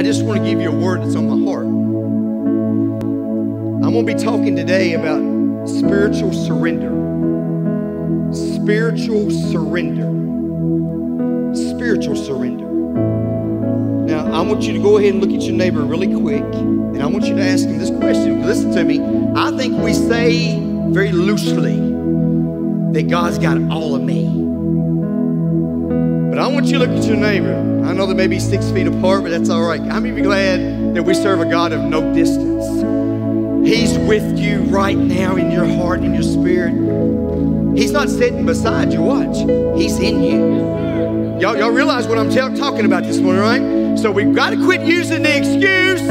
I just want to give you a word that's on my heart. I'm going to be talking today about spiritual surrender. Spiritual surrender. Spiritual surrender. Now, I want you to go ahead and look at your neighbor really quick, and I want you to ask him this question. Listen to me. I think we say very loosely that God's got all of me. I want you to look at your neighbor. I know they may be six feet apart, but that's all right. I'm even glad that we serve a God of no distance? He's with you right now in your heart in your spirit. He's not sitting beside you. Watch. He's in you. Y'all, y'all realize what I'm t- talking about this morning, right? So we've got to quit using the excuse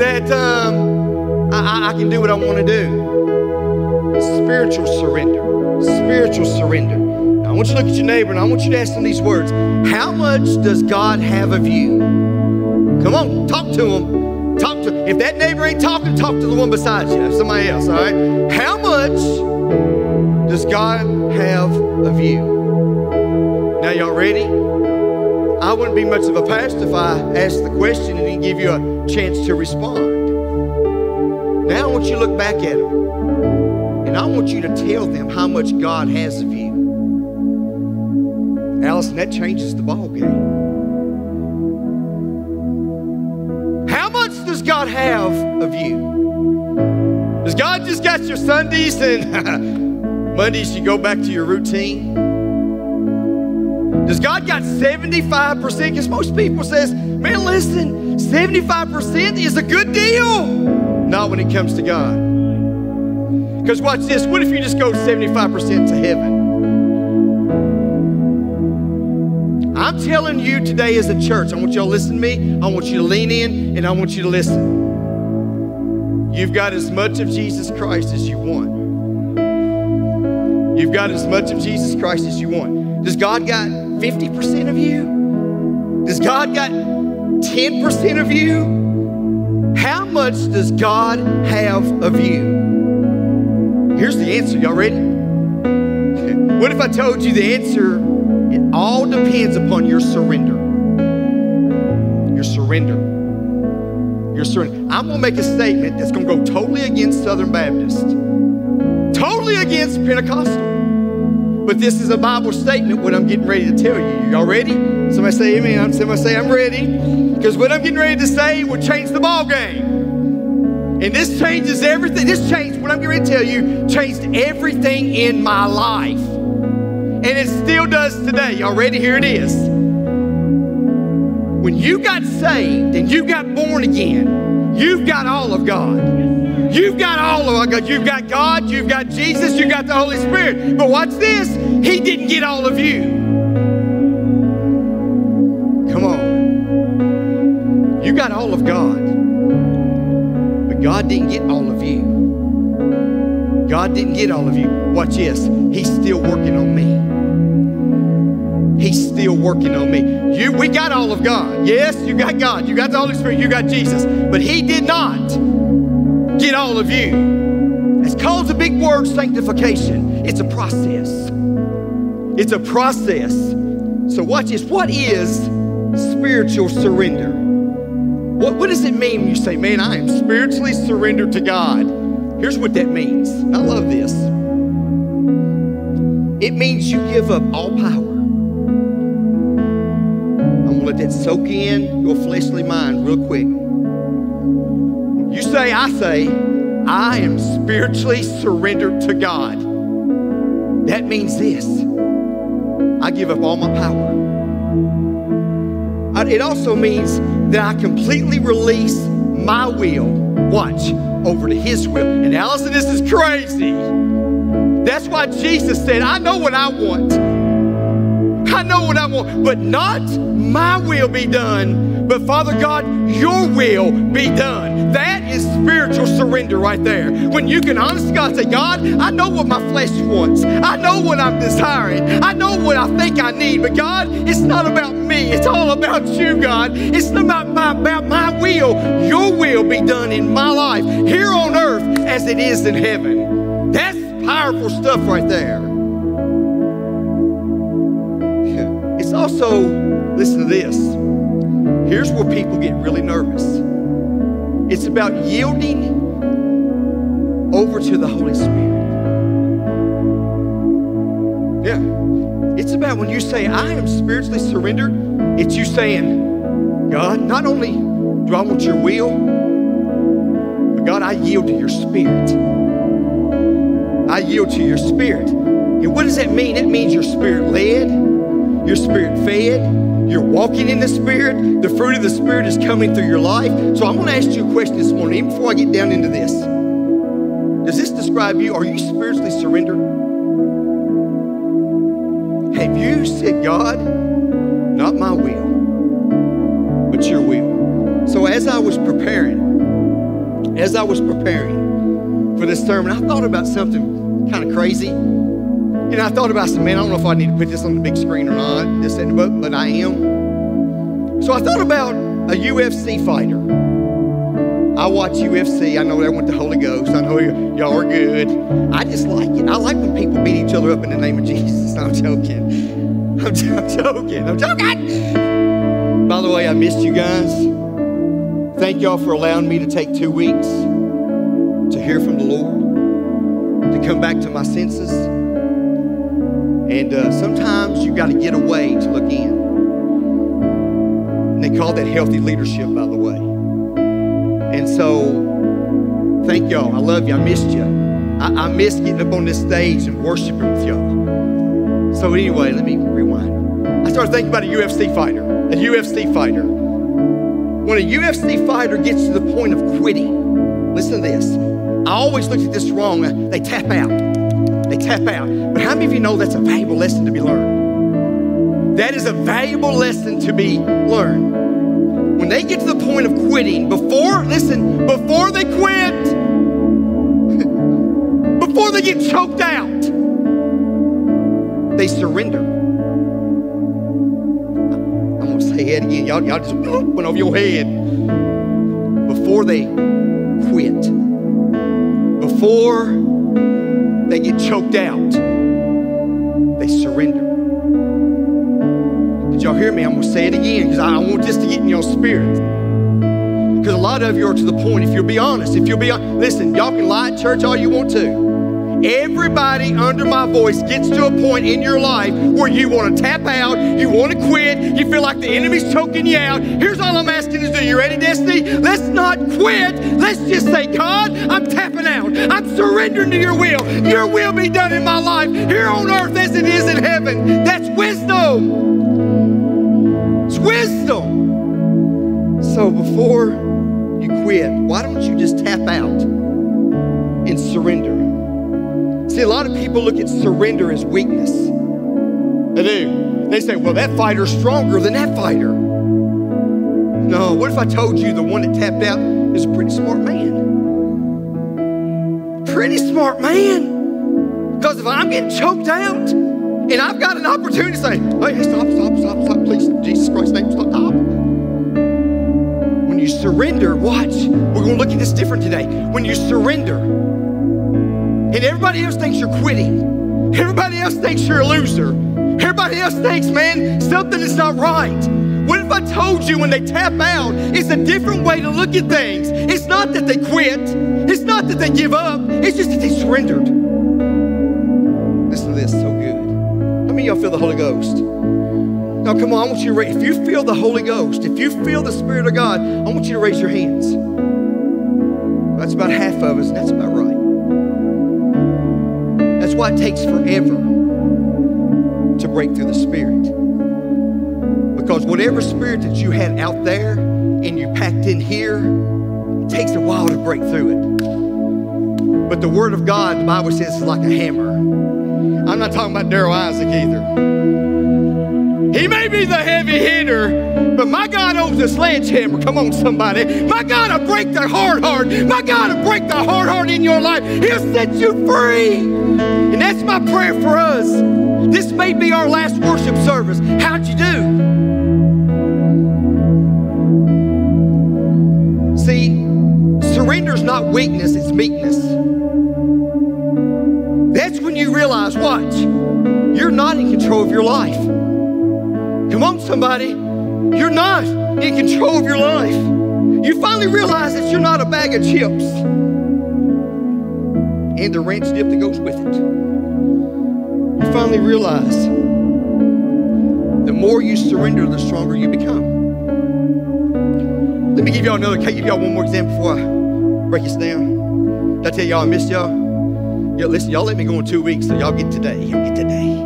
that um, I, I can do what I want to do. Spiritual surrender. Spiritual surrender. Want you to look at your neighbor and I want you to ask them these words How much does God have of you? Come on, talk to him. Talk to if that neighbor ain't talking, talk to the one beside you, somebody else, all right? How much does God have of you? Now, y'all ready? I wouldn't be much of a pastor if I asked the question and didn't give you a chance to respond. Now, I want you to look back at them and I want you to tell them how much God has of you. Allison, that changes the ball game. How much does God have of you? Does God just got your Sundays and Mondays you go back to your routine? Does God got 75%? Because most people says, man, listen, 75% is a good deal. Not when it comes to God. Because watch this. What if you just go 75% to heaven? I'm telling you today as a church, I want y'all to listen to me. I want you to lean in and I want you to listen. You've got as much of Jesus Christ as you want. You've got as much of Jesus Christ as you want. Does God got 50% of you? Does God got 10% of you? How much does God have of you? Here's the answer. Y'all ready? What if I told you the answer? It all depends upon your surrender. Your surrender. Your surrender. I'm going to make a statement that's going to go totally against Southern Baptist, totally against Pentecostal. But this is a Bible statement, what I'm getting ready to tell you. Y'all ready? Somebody say amen. Somebody say I'm ready. Because what I'm getting ready to say will change the ball game. And this changes everything. This changed, what I'm getting ready to tell you, changed everything in my life. And it still does today. Y'all ready? Here it is. When you got saved and you got born again, you've got all of God. You've got all of God. You've got God, you've got Jesus, you've got the Holy Spirit. But watch this He didn't get all of you. Come on. You got all of God. But God didn't get all of you. God didn't get all of you. Watch this. He's still working on me. He's still working on me. You, we got all of God. Yes, you got God. You got the Holy Spirit. You got Jesus. But He did not get all of you. It's called the big word sanctification. It's a process. It's a process. So watch this. What is spiritual surrender? What, what does it mean when you say, man, I am spiritually surrendered to God? Here's what that means. I love this. It means you give up all power. Let that soak in your fleshly mind real quick. You say, I say, I am spiritually surrendered to God. That means this I give up all my power. Uh, It also means that I completely release my will, watch, over to His will. And Allison, this is crazy. That's why Jesus said, I know what I want. Know what I want, but not my will be done, but Father God, your will be done. That is spiritual surrender right there. When you can honestly God say, God, I know what my flesh wants. I know what I'm desiring. I know what I think I need, but God, it's not about me. It's all about you, God. It's not about my, about my will. Your will be done in my life here on earth as it is in heaven. That's powerful stuff right there. Also, listen to this. here's where people get really nervous. It's about yielding over to the Holy Spirit. Yeah. It's about when you say, I am spiritually surrendered, it's you saying, God, not only do I want your will, but God, I yield to your spirit. I yield to your spirit. And what does that mean? It means your spirit led, your spirit fed, you're walking in the Spirit. The fruit of the Spirit is coming through your life. So I'm going to ask you a question this morning, even before I get down into this. Does this describe you? Are you spiritually surrendered? Have you said, God, not my will, but your will? So as I was preparing, as I was preparing for this sermon, I thought about something kind of crazy. You know, I thought about some, man, I don't know if I need to put this on the big screen or not, this and but, but I am. So I thought about a UFC fighter. I watch UFC. I know they want the Holy Ghost. I know y'all are good. I just like it. I like when people beat each other up in the name of Jesus. I'm joking. I'm, I'm joking. I'm joking. By the way, I missed you guys. Thank y'all for allowing me to take two weeks to hear from the Lord, to come back to my senses. And uh, sometimes you got to get away to look in. And they call that healthy leadership, by the way. And so, thank y'all. I love you. I missed you. I, I miss getting up on this stage and worshiping with y'all. So, anyway, let me rewind. I started thinking about a UFC fighter. A UFC fighter. When a UFC fighter gets to the point of quitting, listen to this. I always looked at this wrong. They tap out. Tap out. But how many of you know that's a valuable lesson to be learned? That is a valuable lesson to be learned when they get to the point of quitting, before, listen, before they quit, before they get choked out, they surrender. I'm to say it again. Y'all, y'all just went over your head. Before they quit, before they get choked out, they surrender. Did y'all hear me? I'm going to say it again because I want this to get in your spirit. Because a lot of you are to the point, if you'll be honest, if you'll be listen, y'all can lie at church all you want to. Everybody under my voice gets to a point in your life where you want to tap out, you want to quit, you feel like the enemy's choking you out. Here's all I'm asking to do. You ready, Destiny? Let's not quit. Let's just say, God, I'm tapping out. I'm surrendering to your will. Your will be done in my life here on earth as it is in heaven. That's wisdom It's wisdom. So before you quit, why don't you just tap out and surrender? See, a lot of people look at surrender as weakness. They do. They say, well, that fighter's stronger than that fighter. No, what if I told you the one that tapped out is a pretty smart man? Pretty smart man. Because if I'm getting choked out, and I've got an opportunity to say, hey, stop, stop, stop, stop, please, Jesus Christ's name, stop, stop. When you surrender, watch, we're going to look at this different today. When you surrender, and everybody else thinks you're quitting, everybody else thinks you're a loser, everybody else thinks, man, something is not right. What if I told you when they tap out, it's a different way to look at things? It's not that they quit, it's not that they give up, it's just that they surrendered. Listen to this, so good How many of y'all feel the Holy Ghost? Now, come on, I want you to raise, if you feel the Holy Ghost, if you feel the Spirit of God, I want you to raise your hands. That's about half of us, and that's about right. Why it takes forever to break through the Spirit. Because whatever spirit that you had out there and you packed in here, it takes a while to break through it. But the Word of God, the Bible says, is like a hammer. I'm not talking about Daryl Isaac either. He may be the heavy hitter, but my God owns the sledgehammer. Come on, somebody. My God will break the hard heart. My God will break the hard heart in your life. He'll set you free. And that's my prayer for us. This may be our last worship service. How'd you do? See, surrender's not weakness, it's meekness That's when you realize, watch, you're not in control of your life. Come on, somebody. You're not. in control of your life. You finally realize that you're not a bag of chips and the ranch dip that goes with it. You finally realize the more you surrender, the stronger you become. Let me give y'all another, can give y'all one more example before I break this down? Did I tell y'all I missed y'all? Yeah, listen, y'all let me go in two weeks, so y'all get today. Y'all get today.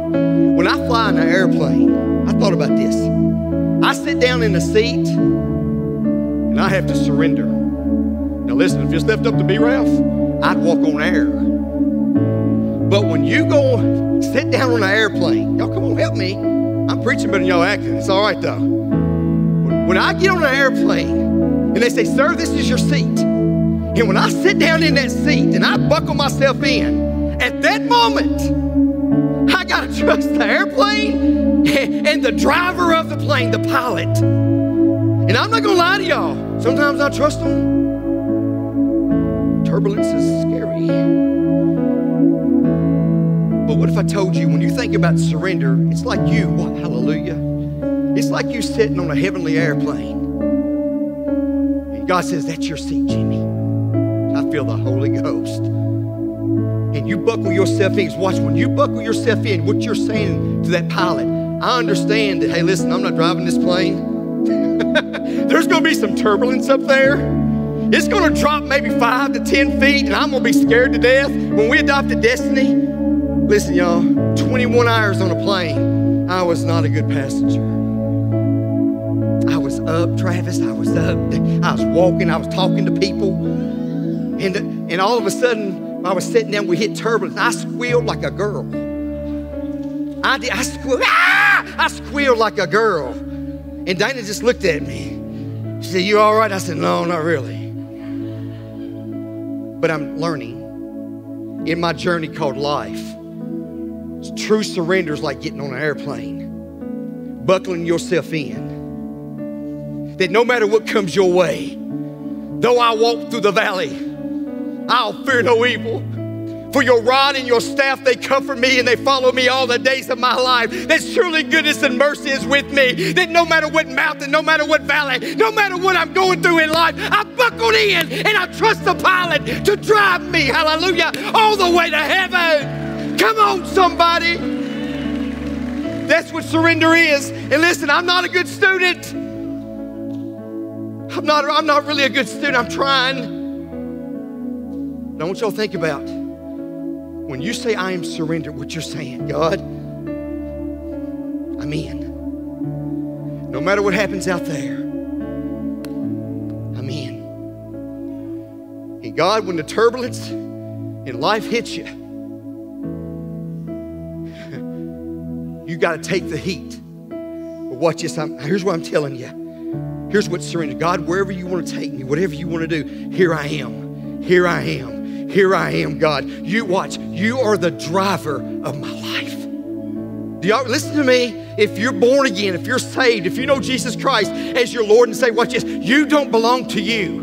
When I fly in an airplane, thought about this. I sit down in the seat and I have to surrender. Now listen, if it's left up to me, Ralph, I'd walk on air. But when you go sit down on an airplane, y'all come on, help me. I'm preaching better than y'all acting. It's all right though. When I get on an airplane and they say, sir, this is your seat. And when I sit down in that seat and I buckle myself in, at that moment, I got to trust the airplane and the driver of the plane, the pilot. And I'm not to lie to y'all. Sometimes I trust them. Turbulence is scary. But what if I told you when you think about surrender, it's like you, what, hallelujah. It's like you sitting on a heavenly airplane. And God says, That's your seat, Jimmy. I feel the Holy Ghost. And you buckle yourself in. Watch, when you buckle yourself in, what you're saying to that pilot, I understand that, hey, listen, I'm not driving this plane. There's going to be some turbulence up there. It's going to drop maybe five to 10 feet, and I'm going to be scared to death. When we adopted Destiny, listen, y'all, 21 hours on a plane, I was not a good passenger. I was up, Travis, I was up. I was walking, I was talking to people. And, and all of a sudden, I was sitting down, we hit turbulence. I squealed like a girl. I did, I squealed, ah! I squealed like a girl. And Dana just looked at me. She said, You all right? I said, No, not really. But I'm learning in my journey called life. True surrender is like getting on an airplane, buckling yourself in. That no matter what comes your way, though I walk through the valley, I'll fear no evil. For your rod and your staff, they comfort me and they follow me all the days of my life. That surely goodness and mercy is with me. That no matter what mountain, no matter what valley, no matter what I'm going through in life, I buckled in and I trust the pilot to drive me, hallelujah, all the way to heaven. Come on, somebody. That's what surrender is. And listen, I'm not a good student. I'm not, I'm not really a good student. I'm trying. I want y'all to think about when you say, I am surrendered, what you're saying, God, I'm in. No matter what happens out there, I'm in. And God, when the turbulence in life hits you, you got to take the heat. But watch this. I'm, here's what I'm telling you. Here's what surrender. God, wherever you want to take me, whatever you want to do, here I am. Here I am. Here I am, God. You watch, you are the driver of my life. Do y'all listen to me? If you're born again, if you're saved, if you know Jesus Christ as your Lord and Savior, watch this. You don't belong to you.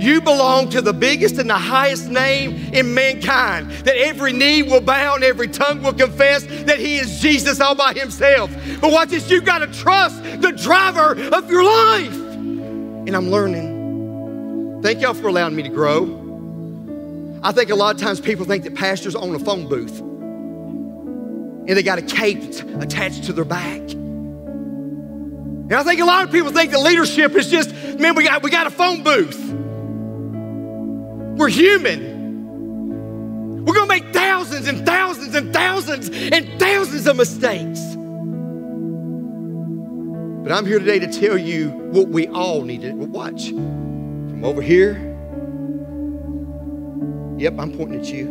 You belong to the biggest and the highest name in mankind. That every knee will bow and every tongue will confess that He is Jesus all by Himself. But watch this, you've got to trust the driver of your life. And I'm learning. Thank y'all for allowing me to grow. I think a lot of times people think that pastors own a phone booth and they got a cape attached to their back. And I think a lot of people think that leadership is just, man, we got, we got a phone booth. We're human. We're gonna make thousands and thousands and thousands and thousands of mistakes. But I'm here today to tell you what we all need to watch. From over here Yep, I'm pointing at you.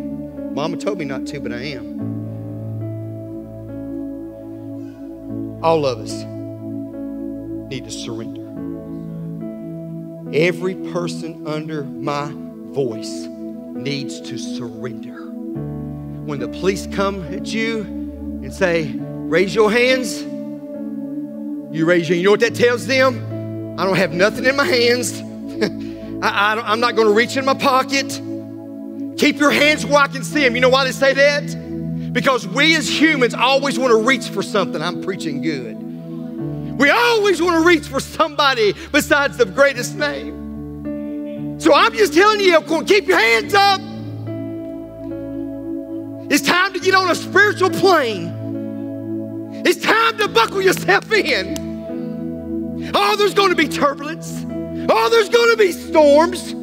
Mama told me not to, but I am. All of us need to surrender. Every person under my voice needs to surrender. When the police come at you and say, raise your hands, you raise your You know what that tells them? I don't have nothing in my hands. I, I am not going to reach in my pocket. Keep your hands where I can see them. You know why they say that? Because we as humans always want to reach for something. I'm preaching good. We always want to reach for somebody besides the greatest name. So I'm just telling you, keep your hands up. It's time to get on a spiritual plane. It's time to buckle yourself in. Oh, there's going to be turbulence. Oh, there's going to be storms.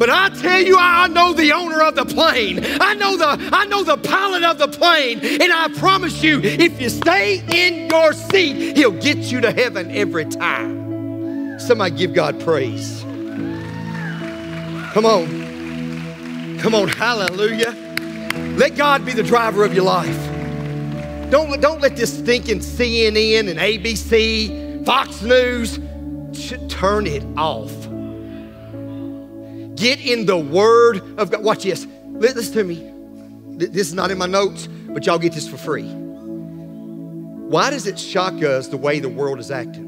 But I tell you, I know the owner of the plane. I know the I know the pilot of the plane, and I promise you, if you stay in your seat, he'll get you to heaven every time. Somebody give God praise. Come on. Come on, hallelujah. Let God be the driver of your life. Don't, don't let this stinking CNN and ABC, Fox News, turn it off. Get in the Word of God. Watch this. Listen to me. This is not in my notes, but y'all get this for free. Why does it shock us the way the world is acting?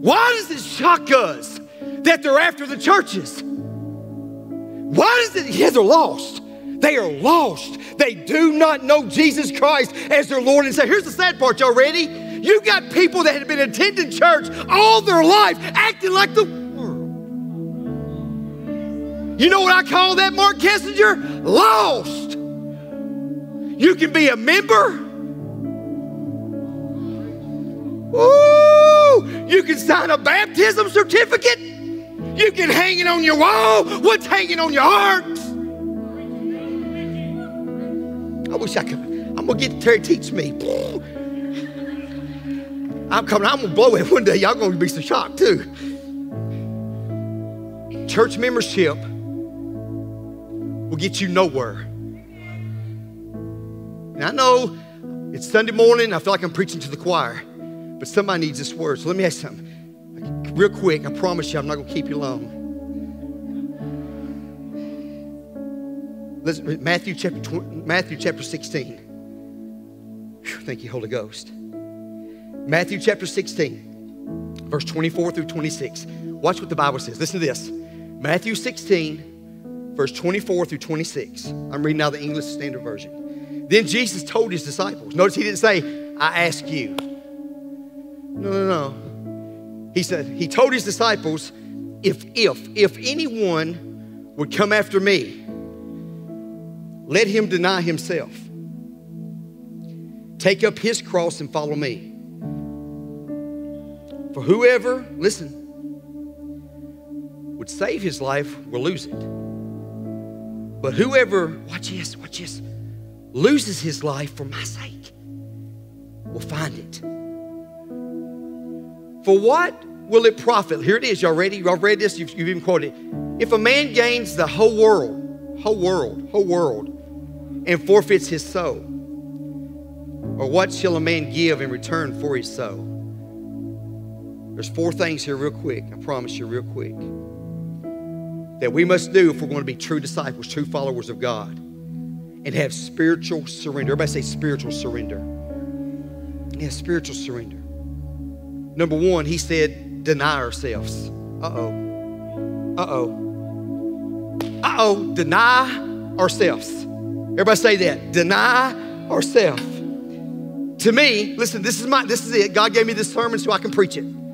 Why does it shock us that they're after the churches? Why does it? Yeah, they're lost. They are lost. They do not know Jesus Christ as their Lord and Savior. Here's the sad part, y'all ready? You got people that had been attending church all their life acting like the world. You know what I call that, Mark Kessinger? Lost. You can be a member. Woo! You can sign a baptism certificate. You can hang it on your wall. What's hanging on your heart? I wish I could. I'm gonna get Terry teach me. I'm coming, I'm gonna blow it one day. Y'all gonna be so shocked too. Church membership will get you nowhere. And I know it's Sunday morning, I feel like I'm preaching to the choir, but somebody needs this word. So let me ask something. Real quick, I promise you I'm not gonna keep you long. Listen, Matthew chapter, Matthew chapter 16. Whew, thank you, Holy Ghost. Matthew chapter 16, verse 24 through 26. Watch what the Bible says. Listen to this. Matthew 16, verse 24 through 26. I'm reading now the English Standard Version. Then Jesus told his disciples. Notice he didn't say, I ask you. No, no, no. He said, he told his disciples, if, if, if anyone would come after me, let him deny himself. Take up his cross and follow me. For whoever, listen, would save his life will lose it. But whoever, watch this, watch this, loses his life for my sake will find it. For what will it profit? Here it is. Y'all ready? Y'all read this? You've, you've even quoted it. If a man gains the whole world, whole world, whole world, and forfeits his soul, or what shall a man give in return for his soul? There's four things here, real quick. I promise you, real quick, that we must do if we're going to be true disciples, true followers of God, and have spiritual surrender. Everybody say spiritual surrender. Yeah, spiritual surrender. Number one, he said, deny ourselves. Uh oh. Uh oh. Uh oh. Deny ourselves. Everybody say that. Deny ourselves. To me, listen, this is my this is it. God gave me this sermon so I can preach it.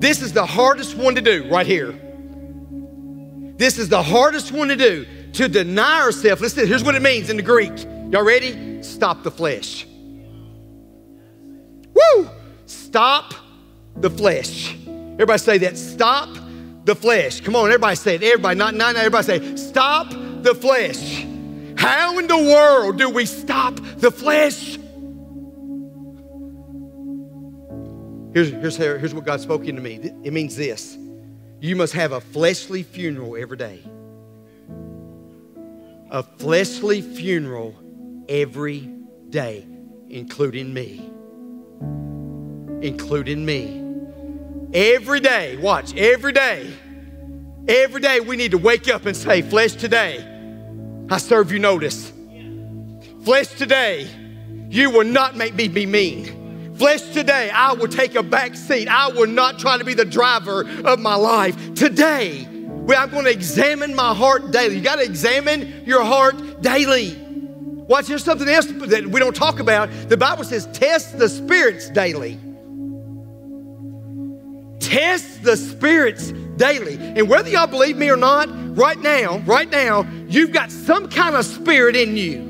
This is the hardest one to do right here. This is the hardest one to do to deny ourselves. Listen, here's what it means in the Greek. Y'all ready? Stop the flesh. Woo! Stop the flesh. Everybody say that. Stop the flesh. Come on, everybody say it. Everybody, not not, everybody say, stop the flesh. How in the world do we stop the flesh? Here's, here's, here's what God spoke into me. It means this you must have a fleshly funeral every day. A fleshly funeral every day, including me. Including me. Every day, watch, every day. Every day we need to wake up and say, Flesh today, I serve you notice. Flesh today, you will not make me be mean. Flesh today, I will take a back seat. I will not try to be the driver of my life. Today, I'm going to examine my heart daily. You got to examine your heart daily. Watch, here's something else that we don't talk about. The Bible says, test the spirits daily. Test the spirits daily. And whether y'all believe me or not, right now, right now, you've got some kind of spirit in you.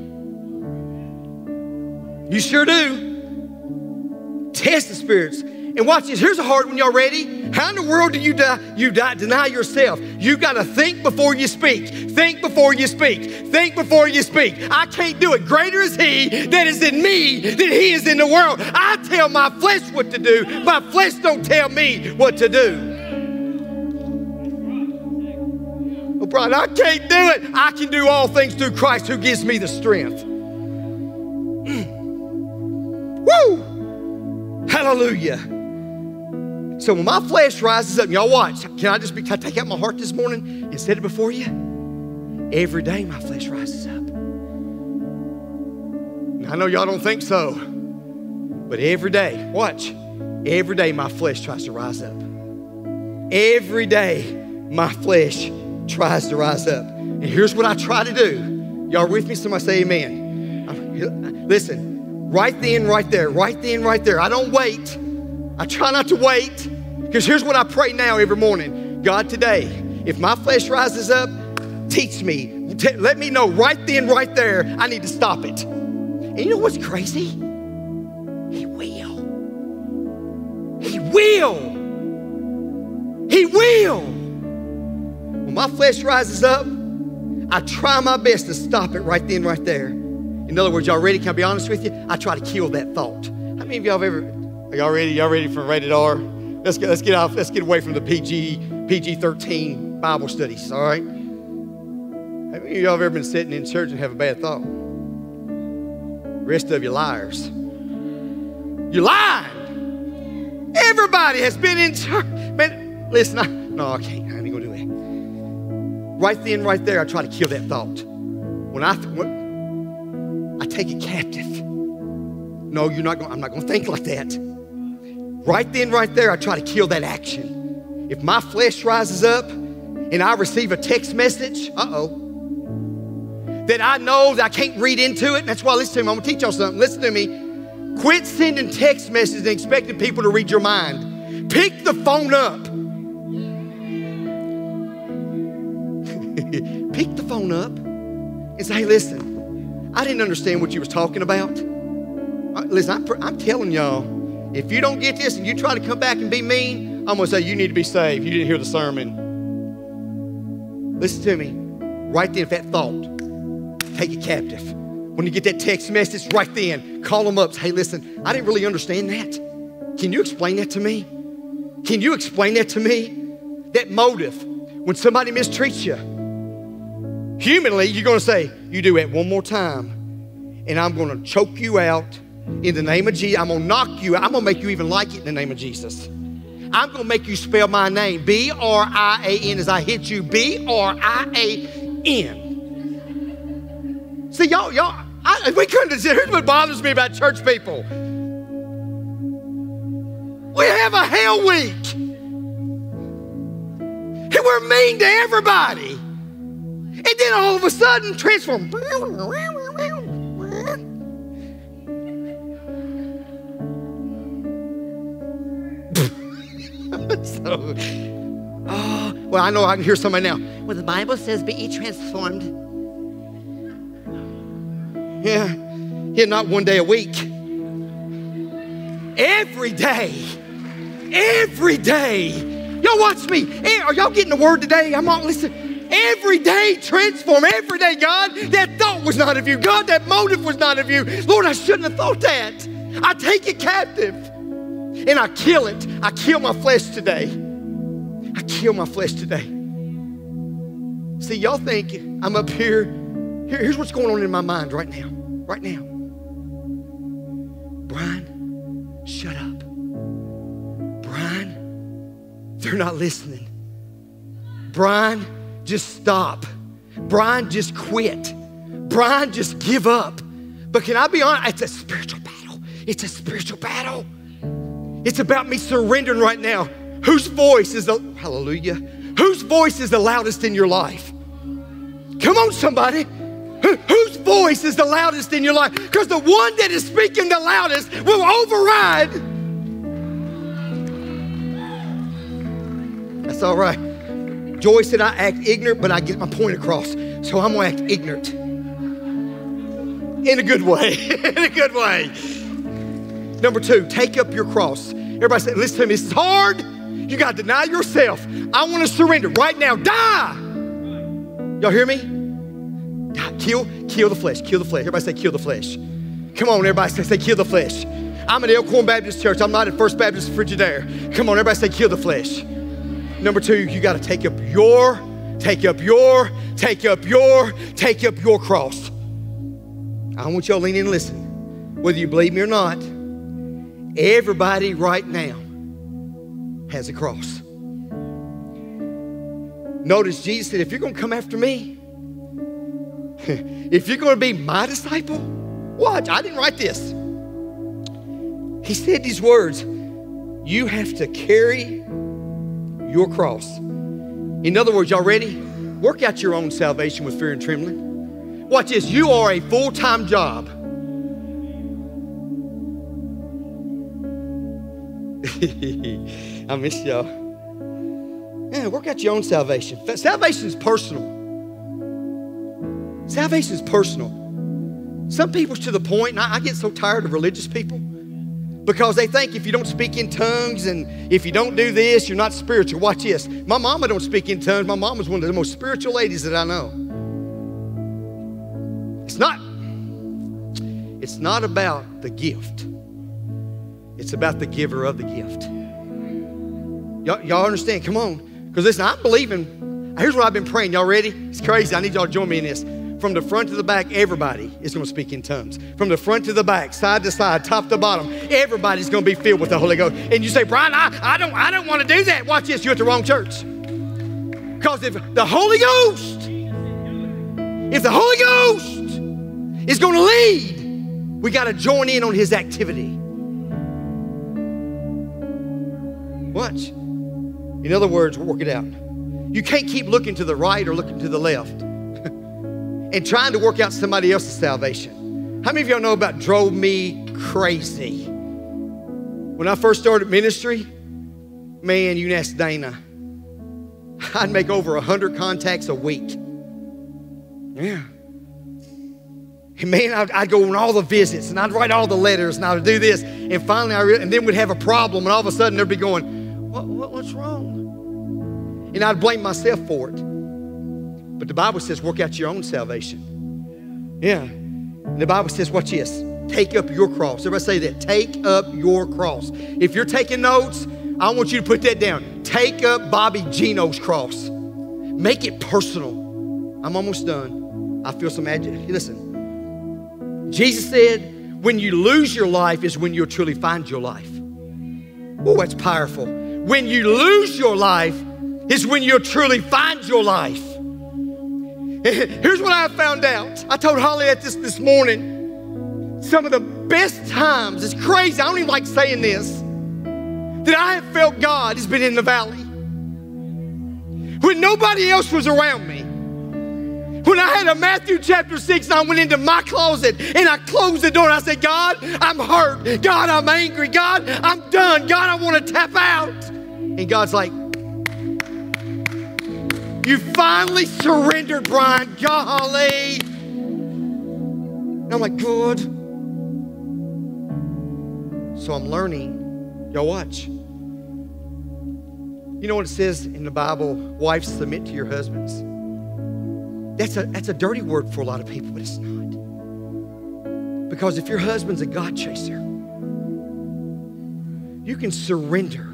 You sure do. Test the spirits. And watch this. Here's a hard one. Y'all ready? How in the world do you die, you die, deny yourself? You got to think before you speak. Think before you speak. Think before you speak. I can't do it. Greater is He that is in me than He is in the world. I tell my flesh what to do. My flesh don't tell me what to do. Oh, Brian, I can't do it. I can do all things through Christ who gives me the strength. Woo! Hallelujah. So when my flesh rises up, y'all watch. Can I just be, I take out my heart this morning and set it before you? Every day my flesh rises up. I know y'all don't think so, but every day, watch, every day my flesh tries to rise up. Every day my flesh tries to rise up. And here's what I try to do. Y'all with me? Somebody say amen. Listen, right then, right there, right then, right there. I don't wait. I try not to wait because here's what I pray now every morning God, today, if my flesh rises up, teach me. T- let me know right then, right there, I need to stop it. And you know what's crazy? He will. He will. He will. When my flesh rises up, I try my best to stop it right then, right there. In other words, y'all ready? Can I be honest with you? I try to kill that thought. How many of y'all have ever are y'all ready? Y'all ready for rated R? Let's get, let's get off, let's get away from the PG, PG-13 Bible studies, all right? How many of y'all have ever been sitting in church and have a bad thought? Rest of you liars. You lying. Everybody has been in church. Man, listen, I, no, I can't. I ain't gonna do it. Right then, right there, I try to kill that thought. When I, when I take it captive. No, you're not going, I'm not going to think like that. Right then, right there, I try to kill that action. If my flesh rises up and I receive a text message, uh oh, that I know that I can't read into it, that's why, listen to me, I'm going to teach y'all something. Listen to me. Quit sending text messages and expecting people to read your mind. Pick the phone up. Pick the phone up and say, hey, listen, I didn't understand what you was talking about. Listen, I'm, I'm telling y'all, if you don't get this and you try to come back and be mean, I'm going to say you need to be saved. You didn't hear the sermon. Listen to me. Right then, if that thought, take it captive. When you get that text message, right then, call them up. Say, hey, listen, I didn't really understand that. Can you explain that to me? Can you explain that to me? That motive, when somebody mistreats you, humanly, you're going to say, You do it one more time, and I'm going to choke you out in the name of Jesus. I'm going to knock you I'm going to make you even like it in the name of Jesus. I'm going to make you spell my name B R I A N as I hit you B R I A N. See, y'all, y'all, I, we couldn't, here's what bothers me about church people. We have a hell week. And we're mean to everybody. And then all of a sudden, transform. so, oh, well, I know I can hear somebody now. Well, the Bible says, be ye transformed. Yeah, yeah, not one day a week. Every day. Every day. Y'all watch me. Hey, are y'all getting the word today? I'm on, listen. Every day transform. Every day, God, that thought was not of you. God, that motive was not of you. Lord, I shouldn't have thought that. I take it captive and I kill it. I kill my flesh today. I kill my flesh today. See, y'all think I'm up here. here. Here's what's going on in my mind right now. Right now. Brian, shut up. Brian, they're not listening. Brian, just stop. Brian, just quit. Brian, just give up. But can I be honest? It's a spiritual battle. It's a spiritual battle. It's about me surrendering right now. Whose voice is the, hallelujah, whose voice is the loudest in your life? Come on, somebody. Who, whose voice is the loudest in your life? Because the one that is speaking the loudest will override. That's all right. Joy said, I act ignorant, but I get my point across. So I'm to act ignorant. In a good way. in a good way. Number two, take up your cross. Everybody say, listen to me, this is hard. You got to deny yourself. I want to surrender right now. Die. Y'all hear me? Kill, kill the flesh. Kill the flesh. Everybody say, kill the flesh. Come on, everybody say, say kill the flesh. I'm at Elkhorn Baptist Church. I'm not at First Baptist Frigidaire. Come on, everybody say, kill the flesh. Number two, you got to take up your, take up your, take up your, take up your cross. I want y'all to lean in and listen. Whether you believe me or not, everybody right now has a cross. Notice Jesus said, if you're going to come after me, if you're going to be my disciple, watch, I didn't write this. He said these words you have to carry your cross. In other words, y'all ready? Work out your own salvation with fear and trembling. Watch this. You are a full time job. I miss y'all. Yeah, work out your own salvation. Salvation is personal. Salvation is personal. Some people's to the point, and I, I get so tired of religious people because they think if you don't speak in tongues and if you don't do this, you're not spiritual. Watch this. My mama don't speak in tongues. My mama's one of the most spiritual ladies that I know. It's not it's not about the gift. It's about the giver of the gift. Y'all, y'all understand? Come on. Because listen, I'm believing. Here's what I've been praying. Y'all ready? It's crazy. I need y'all to join me in this. From the front to the back, everybody is going to speak in tongues. From the front to the back, side to side, top to bottom, everybody's going to be filled with the Holy Ghost. And you say, Brian, I, I don't, I don't want to do that. Watch this. You're at the wrong church. Because if the Holy Ghost, if the Holy Ghost is going to lead, we got to join in on His activity. Watch. In other words, work it out. You can't keep looking to the right or looking to the left and trying to work out somebody else's salvation. How many of y'all know about drove me crazy? When I first started ministry, man, you ask Dana. I'd make over 100 contacts a week. Yeah. And man, I'd, I'd, go on all the visits and I'd write all the letters and I would do this. And finally, I re- and then we'd have a problem and all of a sudden they'd be going, what, what, what's wrong? And I'd blame myself for it. But the Bible says, work out your own salvation. Yeah. And the Bible says, watch this take up your cross. Everybody say that. Take up your cross. If you're taking notes, I want you to put that down. Take up Bobby Gino's cross. Make it personal. I'm almost done. I feel some agitation. Listen, Jesus said, when you lose your life is when you'll truly find your life. Oh, that's powerful. When you lose your life is when you'll truly find your life. Here's what I found out. I told Holly at this this morning. Some of the best times, it's crazy, I don't even like saying this, that I have felt God has been in the valley. When nobody else was around me. When I had a Matthew chapter 6 and I went into my closet and I closed the door and I said, God, I'm hurt. God, I'm angry. God, I'm done. God, I want to tap out. And God's like, you finally surrendered, Brian. Golly. And I'm like, good. So I'm learning. Y'all watch. You know what it says in the Bible? Wives submit to your husbands. That's a, that's a dirty word for a lot of people, but it's not. Because if your husband's a God chaser, you can surrender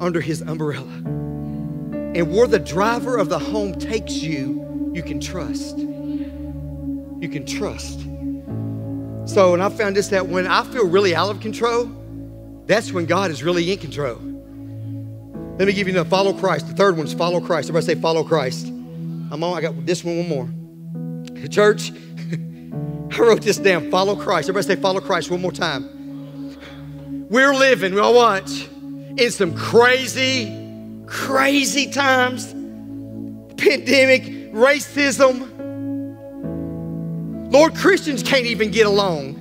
under his umbrella. And where the driver of the home takes you, you can trust. You can trust. So, and I found this that when I feel really out of control, that's when God is really in control. Let me give you another follow Christ. The third one's follow Christ. Everybody say follow Christ. I'm on, I got this one, one more. Church, I wrote this down. Follow Christ. Everybody say follow Christ one more time. We're living, we all watch, in some crazy, crazy times, pandemic, racism. Lord, Christians can't even get along.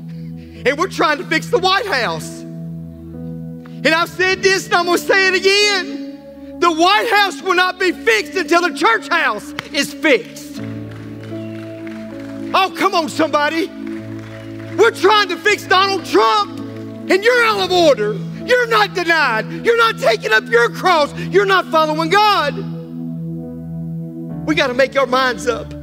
And we're trying to fix the White House. And I've said this and I'm going to say it again. The White House will not be fixed until the church house is fixed. Oh, come on, somebody. We're trying to fix Donald Trump, and you're out of order. You're not denied. You're not taking up your cross. You're not following God. We got to make our minds up.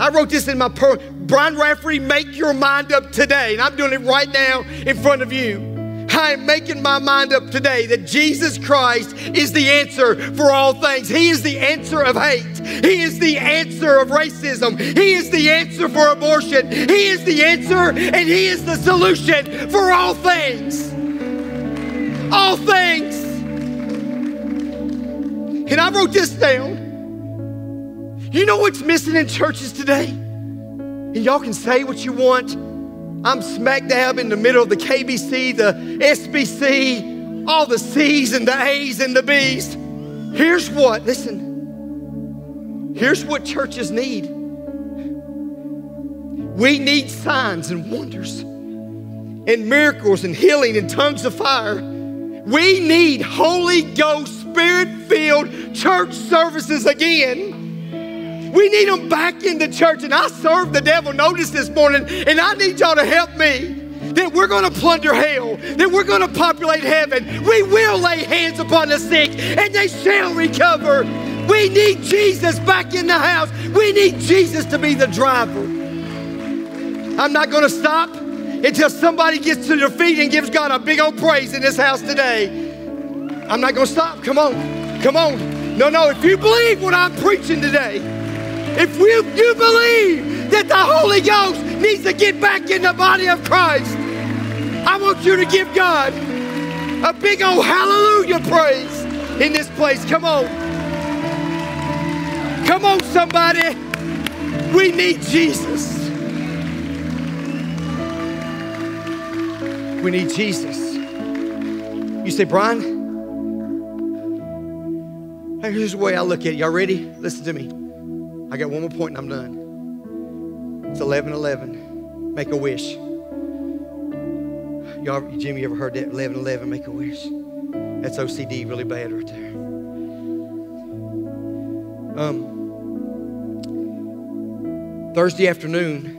I wrote this in my per- Brian Rafferty, make your mind up today. And I'm doing it right now in front of you. I am making my mind up today that Jesus Christ is the answer for all things. He is the answer of hate. He is the answer of racism. He is the answer for abortion. He is the answer and He is the solution for all things. All things. And I wrote this down. You know what's missing in churches today? And y'all can say what you want. I'm smack dab in the middle of the KBC, the SBC, all the C's and the A's and the B's. Here's what, listen, here's what churches need. We need signs and wonders and miracles and healing and tongues of fire. We need Holy Ghost, Spirit filled church services again. We need them back in the church. And I serve the devil notice this morning, and I need y'all to help me that we're going to plunder hell, that we're going to populate heaven. We will lay hands upon the sick, and they shall recover. We need Jesus back in the house. We need Jesus to be the driver. I'm not going to stop until somebody gets to their feet and gives God a big old praise in this house today. I'm not going to stop. Come on. Come on. No, no. If you believe what I'm preaching today, if you, you believe that the Holy Ghost needs to get back in the body of Christ, I want you to give God a big old hallelujah praise in this place. Come on. Come on, somebody. We need Jesus. We need Jesus. You say, Brian, here's the way I look at it. Y'all ready? Listen to me. I got one more point and I'm done. It's 11 11. Make a wish. Y'all, Jimmy, you ever heard that? 11 11, make a wish. That's OCD really bad right there. Um, Thursday afternoon,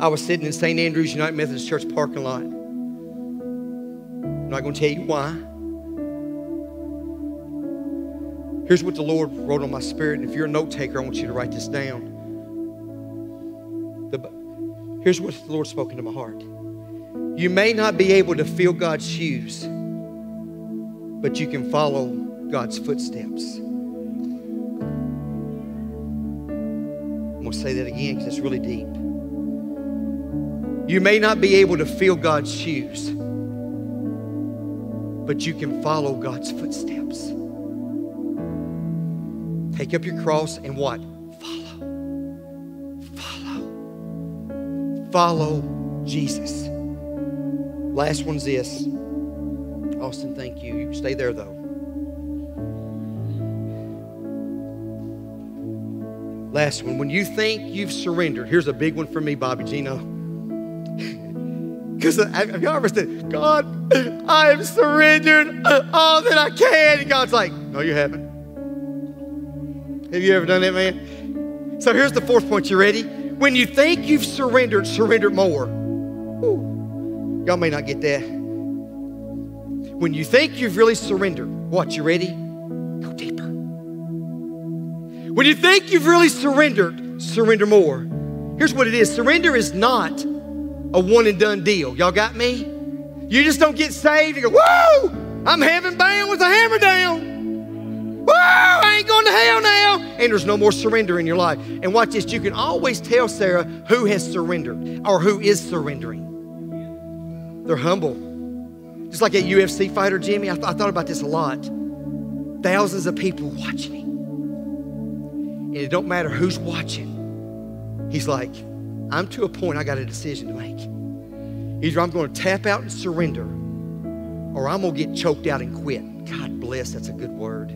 I was sitting in St. Andrews United Methodist Church parking lot. I'm not going to tell you why. Here's what the Lord wrote on my spirit. And if you're a note taker, I want you to write this down. The, here's what the Lord spoke into my heart. You may not be able to feel God's shoes, but you can follow God's footsteps. I'm going to say that again because it's really deep. You may not be able to feel God's shoes, but you can follow God's footsteps. Take up your cross and what? Follow. Follow. Follow Jesus. Last one's this. Austin, thank you. You stay there though. Last one. When you think you've surrendered, here's a big one for me, Bobby Gino. Because have y'all ever said, God, I have surrendered uh, all that I can? And God's like, No, you haven't. Have you ever done that, man? So here's the fourth point. You ready? When you think you've surrendered, surrender more. Ooh. Y'all may not get that. When you think you've really surrendered, what? You ready? Go deeper. When you think you've really surrendered, surrender more. Here's what it is surrender is not a one and done deal. Y'all got me? You just don't get saved and go, whoa, I'm heaven bound with a hammer down. Woo, I ain't going to hell now. And there's no more surrender in your life. And watch this you can always tell, Sarah, who has surrendered or who is surrendering. They're humble. Just like a UFC fighter, Jimmy, I, th- I thought about this a lot. Thousands of people watching him. And it don't matter who's watching. He's like, I'm to a point I got a decision to make. Either I'm going to tap out and surrender, or I'm going to get choked out and quit. God bless, that's a good word.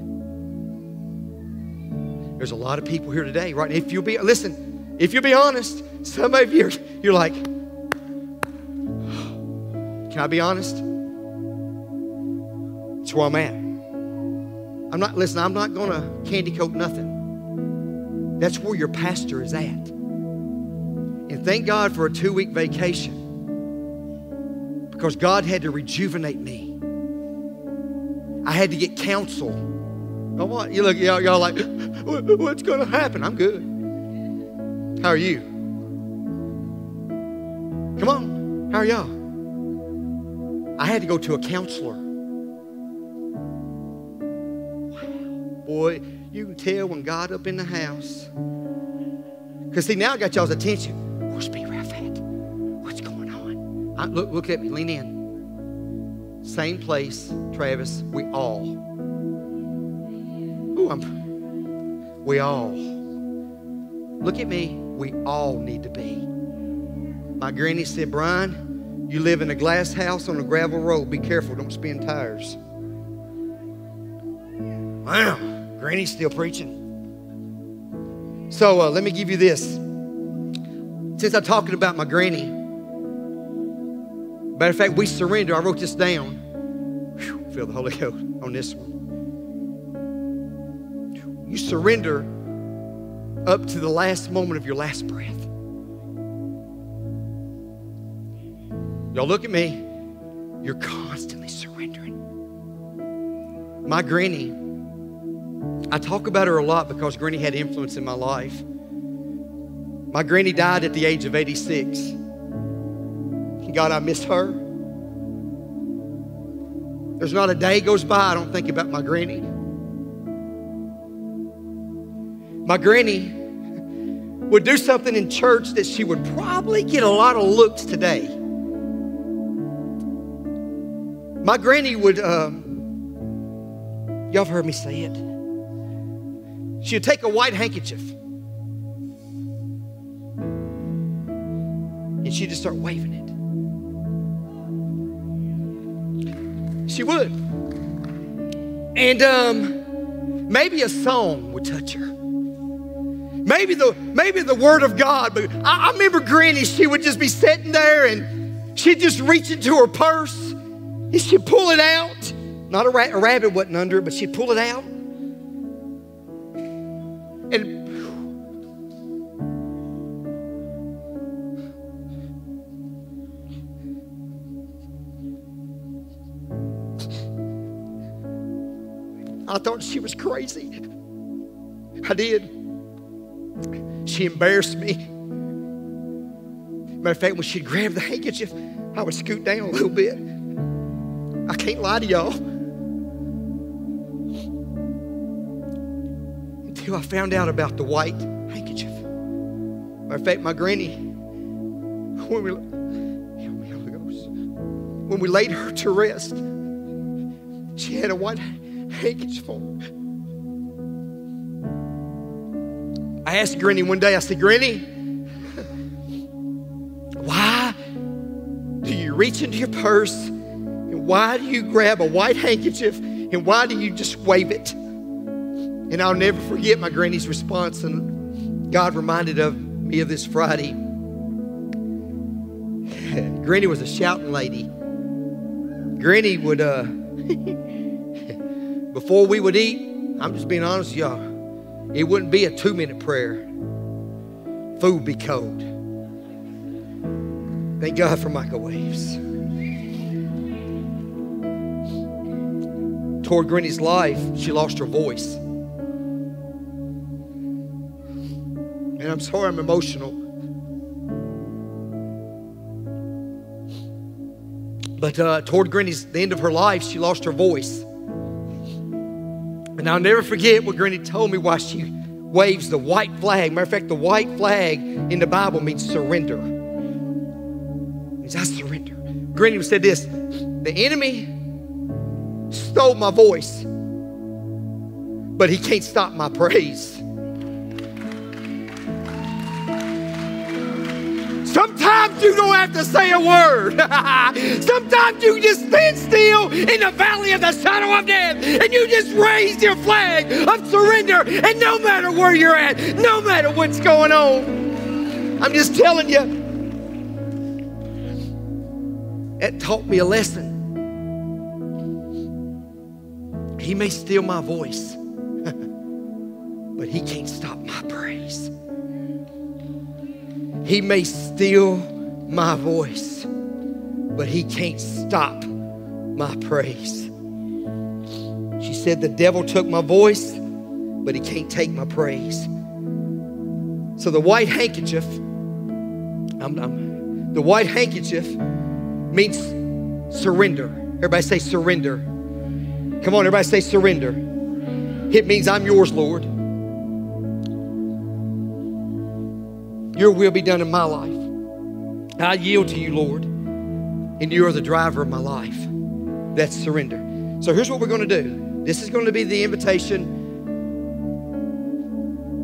There's a lot of people here today, right? If you'll be, listen, If you'll be honest, some of you, you're like, can I be honest? That's where I'm at. I'm not, listen, I'm not going to candy coat nothing. That's where your pastor is at. And thank God for a two week vacation because God had to rejuvenate me. I had to get counsel. Oh, what? You look, y'all, y'all like, what's going to happen? I'm good. How are you? Come on. How are y'all? I had to go to a counselor. Wow. Boy, you can tell when God up in the house. Because see, now I got y'all's attention. I, look, look at me, lean in. Same place, Travis. We all. Ooh, I'm. We all. Look at me. We all need to be. My granny said, Brian, you live in a glass house on a gravel road. Be careful, don't spin tires. Wow, Granny's still preaching. So uh, let me give you this. Since I'm talking about my granny, matter of fact, we surrender. I wrote this down. Whew, feel the Holy Ghost on this one. You surrender up to the last moment of your last breath. Y'all look at me. You're constantly surrendering. My granny, I talk about her a lot because granny had influence in my life. My granny died at the age of 86. God, I miss her. There's not a day goes by I don't think about my granny. My granny would do something in church that she would probably get a lot of looks today. My granny would, um, y'all have heard me say it. She would take a white handkerchief and she'd just start waving it. She would. And um, maybe a song would touch her. Maybe the maybe the word of God, but I, I remember Granny, she would just be sitting there and she'd just reach into her purse and she'd pull it out. Not a, ra- a rabbit wasn't under it, but she'd pull it out. And I thought she was crazy. I did. She embarrassed me. Matter of fact, when she grabbed the handkerchief, I would scoot down a little bit. I can't lie to y'all. Until I found out about the white handkerchief. Matter of fact, my granny, when we, when we laid her to rest, she had a white handkerchief on. I asked Granny one day, I said, Granny, why do you reach into your purse and why do you grab a white handkerchief and why do you just wave it? And I'll never forget my granny's response. And God reminded of me of this Friday. Granny was a shouting lady. Granny would, uh, before we would eat, I'm just being honest y'all, it wouldn't be a two minute prayer. Food would be cold. Thank God for microwaves. toward Granny's life, she lost her voice. And I'm sorry I'm emotional. But uh, toward Granny's, the end of her life, she lost her voice. And I'll never forget what Granny told me why she waves the white flag. Matter of fact, the white flag in the Bible means surrender. It means I surrender. Granny said this the enemy stole my voice, but he can't stop my praise. Sometimes you don't have to say a word. Sometimes you just stand still in the valley of the shadow of death and you just raise your flag of surrender. And no matter where you're at, no matter what's going on, I'm just telling you, it taught me a lesson. He may steal my voice, but he can't stop my praise. He may steal my voice, but he can't stop my praise. She said, The devil took my voice, but he can't take my praise. So the white handkerchief, I'm, I'm, the white handkerchief means surrender. Everybody say surrender. Come on, everybody say surrender. It means I'm yours, Lord. Your will be done in my life. I yield to you, Lord, and you are the driver of my life. That's surrender. So here's what we're going to do. This is going to be the invitation.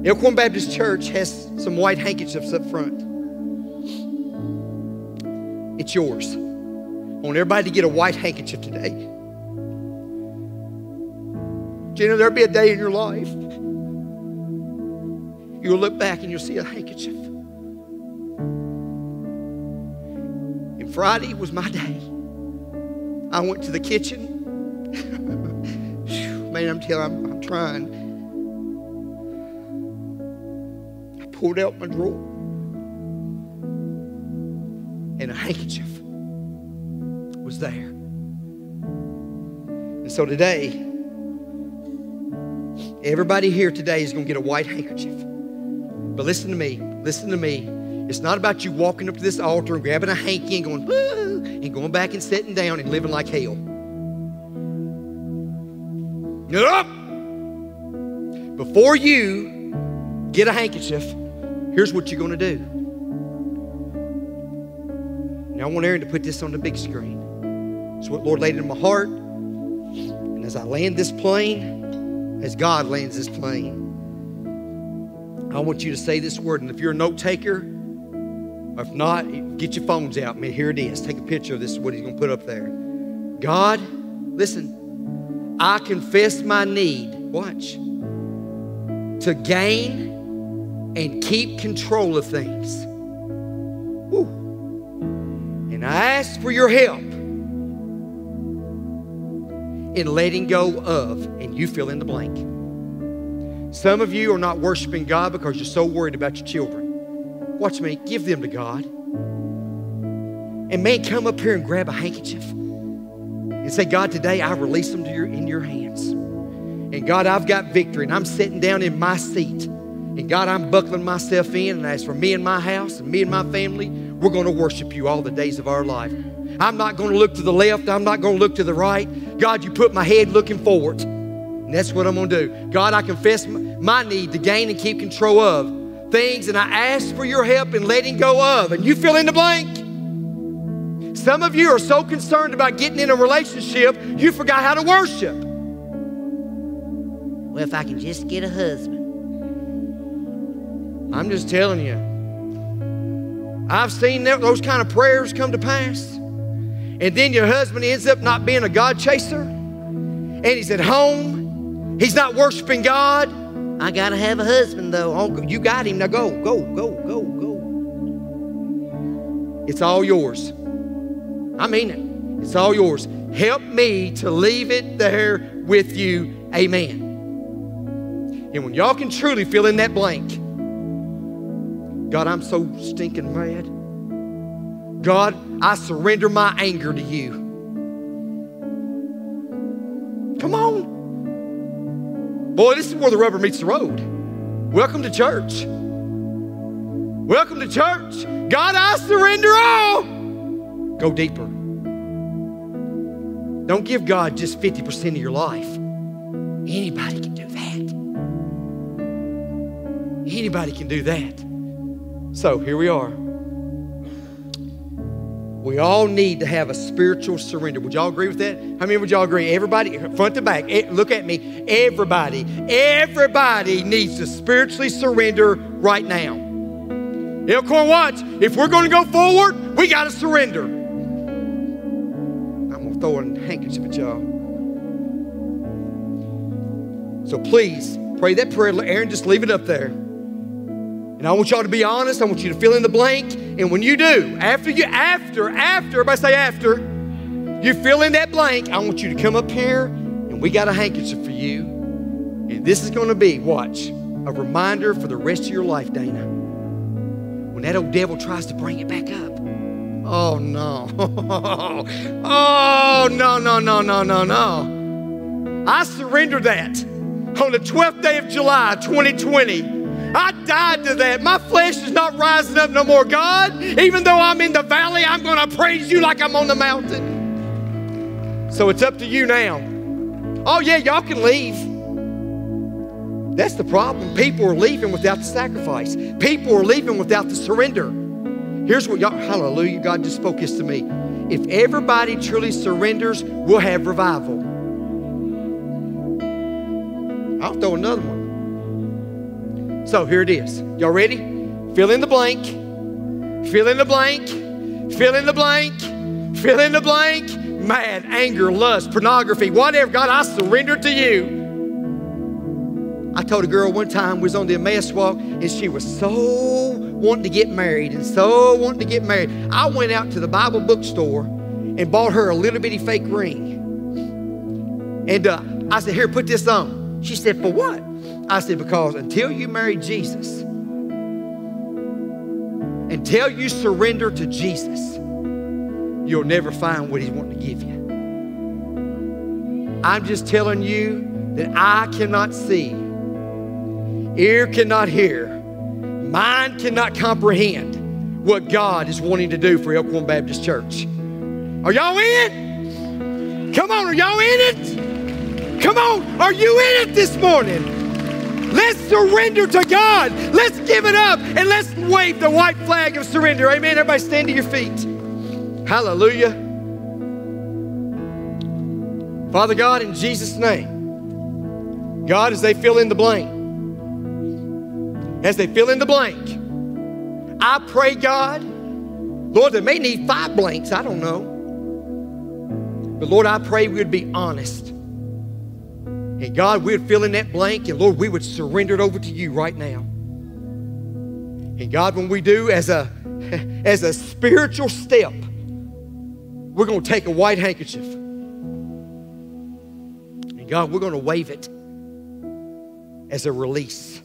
Elkhorn Baptist Church has some white handkerchiefs up front. It's yours. I want everybody to get a white handkerchief today. Do you know there'll be a day in your life you'll look back and you'll see a handkerchief. Friday was my day. I went to the kitchen. Man, I'm telling I'm, I'm trying. I pulled out my drawer and a handkerchief was there. And so today, everybody here today is going to get a white handkerchief. But listen to me, listen to me. It's not about you walking up to this altar and grabbing a hanky and going, Woo! and going back and sitting down and living like hell. Up! Before you get a handkerchief, here's what you're going to do. Now, I want Aaron to put this on the big screen. It's what Lord laid in my heart. And as I land this plane, as God lands this plane, I want you to say this word. And if you're a note taker, if not, get your phones out. Man, here it is. Take a picture of this, what he's going to put up there. God, listen, I confess my need, watch, to gain and keep control of things. Woo. And I ask for your help in letting go of, and you fill in the blank. Some of you are not worshiping God because you're so worried about your children. Watch me, give them to God. And man, come up here and grab a handkerchief and say, God, today I release them to your, in your hands. And God, I've got victory, and I'm sitting down in my seat. And God, I'm buckling myself in, and as for me and my house and me and my family, we're going to worship you all the days of our life. I'm not going to look to the left. I'm not going to look to the right. God, you put my head looking forward. And that's what I'm going to do. God, I confess my need to gain and keep control of things, and I ask for your help in letting go of. And you fill in the blank. Some of you are so concerned about getting in a relationship, you forgot how to worship. Well, if I can just get a husband. I'm just telling you. I've seen those kind of prayers come to pass. And then your husband ends up not being a God chaser. And he's at home. He's not worshiping God. I gotta have a husband though. Oh, you got him. Now go, go, go, go, go. It's all yours. I mean it. It's all yours. Help me to leave it there with you. Amen. And when y'all can truly fill in that blank, God, I'm so stinking mad. God, I surrender my anger to you. Come on. Boy, this is where the rubber meets the road. Welcome to church. Welcome to church. God, I surrender all. Go deeper. Don't give God just 50% of your life. Anybody can do that. Anybody can do that. So here we are. We all need to have a spiritual surrender. Would y'all agree with that? How many would y'all agree? Everybody, front to back, eh, look at me. Everybody, everybody needs to spiritually surrender right now. Elkhorn, watch. If we're going to go forward, we got to surrender. I'm going to throw a handkerchief at y'all. So please pray that prayer. Aaron, just leave it up there. And I want y'all to be honest. I want you to fill in the blank. And when you do, after you, after, after, everybody say after, you fill in that blank, I want you to come up here and we got a handkerchief for you. And this is going to be, watch, a reminder for the rest of your life, Dana. When that old devil tries to bring it back up. Oh, no. oh, no, no, no, no, no, no. I surrender that on the 12th day of July, 2020. I died to that. My flesh is not rising up no more. God, even though I'm in the valley, I'm going to praise you like I'm on the mountain. So it's up to you now. Oh, yeah, y'all can leave. That's the problem. People are leaving without the sacrifice, people are leaving without the surrender. Here's what y'all, hallelujah, God just spoke this to me. If everybody truly surrenders, we'll have revival. I'll throw another one. So here it is. Y'all ready? Fill in the blank. Fill in the blank. Fill in the blank. Fill in the blank. Mad, anger, lust, pornography, whatever. God, I surrender to you. I told a girl one time we was on the Emmaus walk, and she was so wanting to get married and so wanting to get married. I went out to the Bible bookstore and bought her a little bitty fake ring. And uh, I said, Here, put this on. She said, For what? I said, because until you marry Jesus, until you surrender to Jesus, you'll never find what He's wanting to give you. I'm just telling you that eye cannot see, ear cannot hear, mind cannot comprehend what God is wanting to do for Elkhorn Baptist Church. Are y'all in? Come on, are y'all in it? Come on, are you in it this morning? Let's surrender to God. Let's give it up and let's wave the white flag of surrender. Amen. Everybody stand to your feet. Hallelujah. Father God, in Jesus' name, God, as they fill in the blank, as they fill in the blank, I pray, God, Lord, they may need five blanks, I don't know. But Lord, I pray we would be honest and God, we would fill in that blank, and Lord, we would surrender it over to you right now. And God, when we do, as a as a spiritual step, we're going to take a white handkerchief. And God, we're going to wave it as a release.